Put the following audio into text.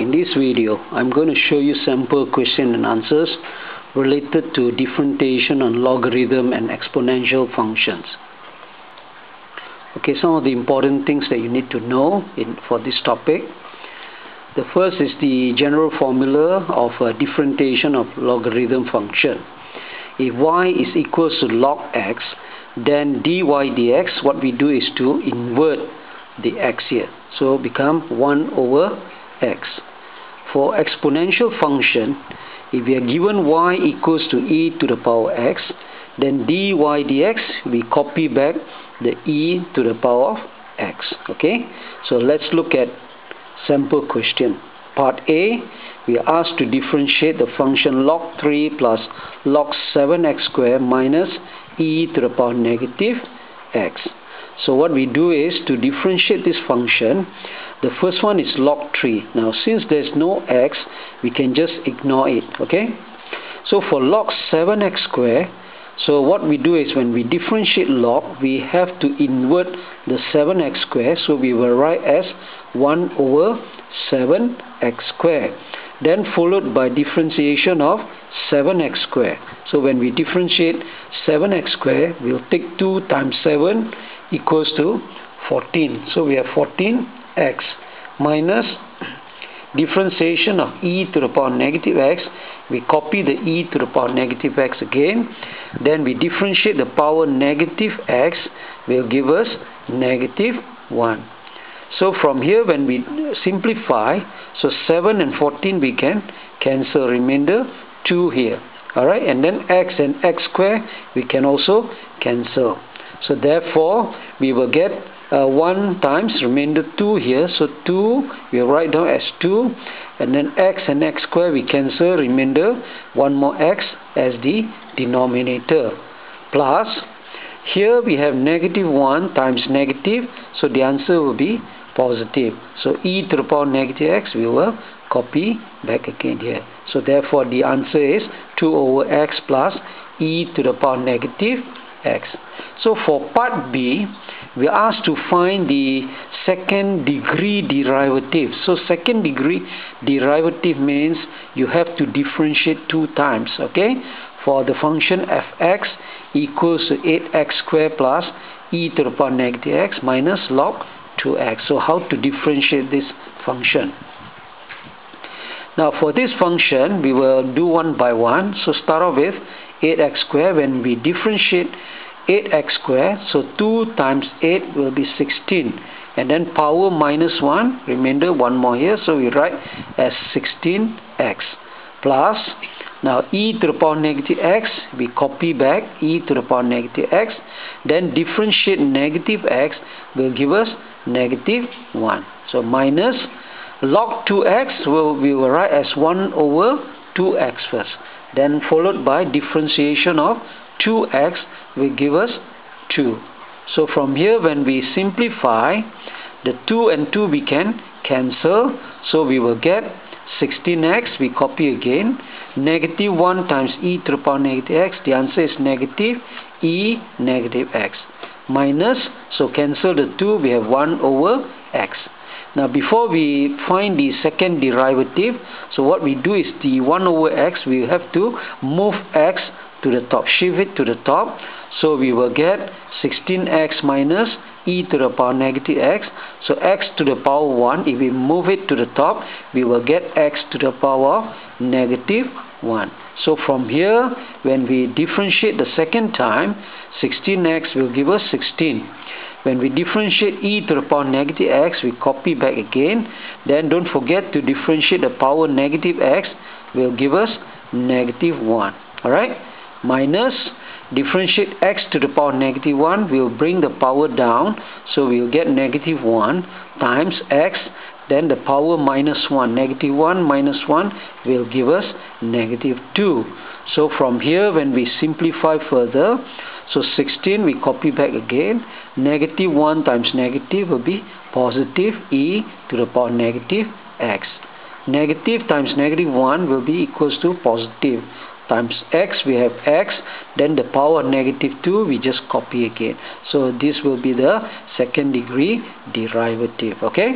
In this video, I'm going to show you sample question and answers related to differentiation on logarithm and exponential functions. Okay, some of the important things that you need to know in, for this topic. The first is the general formula of a differentiation of logarithm function. If y is equals to log x, then dy dx, what we do is to invert the x here. So become 1 over x for exponential function if we are given y equals to e to the power x then dy dx we copy back the e to the power of x okay? So let's look at sample question. Part a we are asked to differentiate the function log 3 plus log 7x squared minus e to the power negative x so what we do is to differentiate this function the first one is log 3. Now since there's no x, we can just ignore it. Okay. So for log 7x squared, so what we do is when we differentiate log, we have to invert the 7x squared. So we will write as 1 over 7x squared. Then followed by differentiation of 7x squared. So when we differentiate 7x squared, we'll take 2 times 7 equals to 14. So we have 14 x minus differentiation of e to the power negative x. We copy the e to the power negative x again. Then we differentiate the power negative x will give us negative 1 so from here when we simplify so 7 and 14 we can cancel remainder 2 here. Alright and then x and x square we can also cancel so therefore we will get uh, 1 times remainder 2 here. So 2 we write down as 2 and then x and x square we cancel remainder. 1 more x as the denominator. Plus here we have negative 1 times negative. So the answer will be positive. So e to the power negative x we will copy back again here. So therefore the answer is 2 over x plus e to the power negative x so for part b we are asked to find the second degree derivative. So second degree derivative means you have to differentiate two times, okay? For the function fx equals to 8x squared plus e to the power negative x minus log 2x. So how to differentiate this function? Now for this function, we will do one by one. So start off with 8x squared. When we differentiate 8x squared so 2 times 8 will be 16 and then power minus 1 remainder one more here. So we write as 16x plus. Now e to the power negative x we copy back e to the power negative x. Then differentiate negative x will give us negative 1 so minus log 2x will we will write as 1 over 2x first. Then followed by differentiation of 2x will give us 2 so from here when we simplify the 2 and 2 we can cancel. So we will get 16x we copy again. Negative 1 times e to the power negative x the answer is negative e negative x. Minus so cancel the 2 we have 1 over x now before we find the second derivative so what we do is the 1 over x we have to move x to the top shift it to the top. So we will get 16x minus e to the power negative x. So x to the power 1 if we move it to the top we will get x to the power negative 1 so from here when we differentiate the second time 16x will give us 16 when we differentiate e to the power negative x we copy back again. Then don't forget to differentiate the power negative x will give us negative 1 alright minus differentiate x to the power negative 1 will bring the power down. So we'll get negative 1 times x. Then the power minus 1 negative 1 minus 1 will give us negative 2 so from here when we simplify further so 16 we copy back again. Negative 1 times negative will be positive e to the power negative x. Negative times negative 1 will be equals to positive times x we have x then the power negative 2 we just copy again. So this will be the second degree derivative okay